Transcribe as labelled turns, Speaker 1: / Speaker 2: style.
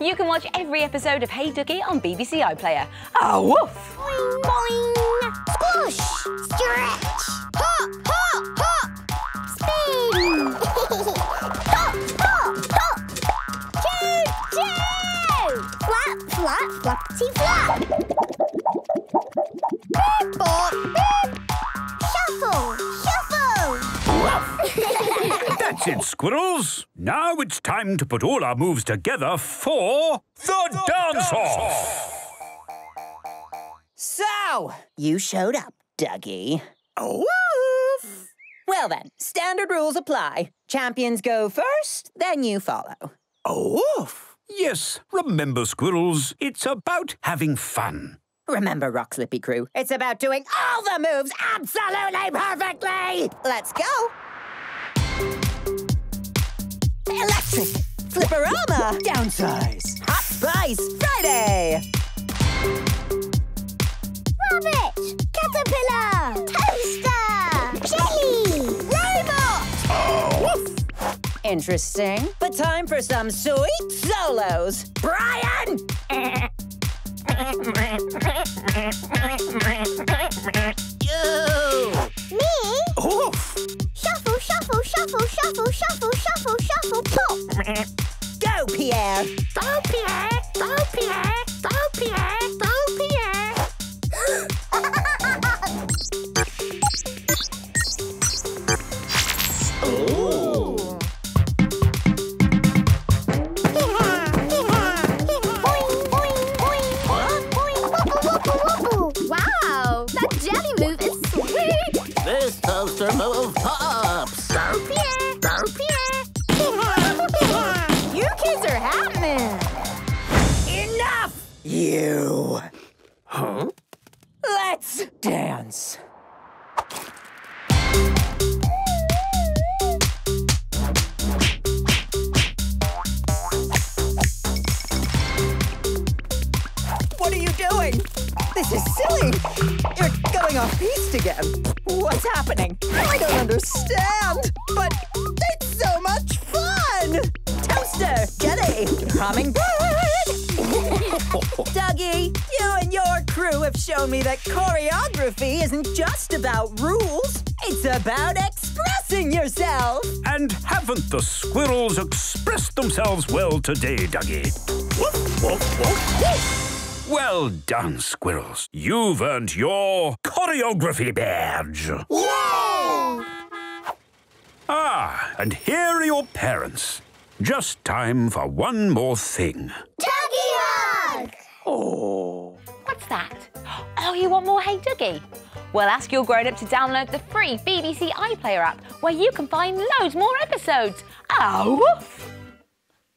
Speaker 1: You can watch every episode of Hey Duggee on BBC iPlayer. Oh, woof!
Speaker 2: Boing, boing.
Speaker 3: That's it, squirrels. Now it's time to put all our moves together for the dance-off.
Speaker 4: So, you showed up, Duggee. Woof! Well then, standard rules apply. Champions go first, then you follow.
Speaker 3: Oof. Yes, remember, squirrels, it's about having fun.
Speaker 4: Remember, Rock Slippy Crew, it's about doing all the moves absolutely perfectly! Let's go! Electric! Flipperama! Downsize! Hot Spice! Friday!
Speaker 2: Rabbit. Caterpillar. Toaster. Jelly. Robot. Oh.
Speaker 4: Interesting, but time for some sweet solos. Brian!
Speaker 2: shuffle, shuffle, shuffle, shuffle, shuffle, pop.
Speaker 4: Go, Pierre!
Speaker 2: Go, Pierre. Go, Pierre. Go, Pierre. Go, Pierre. Wow, that jelly
Speaker 4: You! Huh? Let's dance! What are you doing? This is silly! You're going off piste again! What's happening? I don't understand! But it's so much fun! Toaster! Jelly! Hummingbird! You and your crew have shown me that choreography isn't just about rules. It's about expressing yourself.
Speaker 3: And haven't the squirrels expressed themselves well today, Duggee? Woof, woof, woof, woof. Well done, squirrels. You've earned your choreography badge.
Speaker 2: Yay!
Speaker 3: Ah, and here are your parents. Just time for one more thing.
Speaker 1: That? Oh, you want more Hey Duggee? Well, ask your grown up to download the free BBC iPlayer app where you can find loads more episodes. Oh, woof!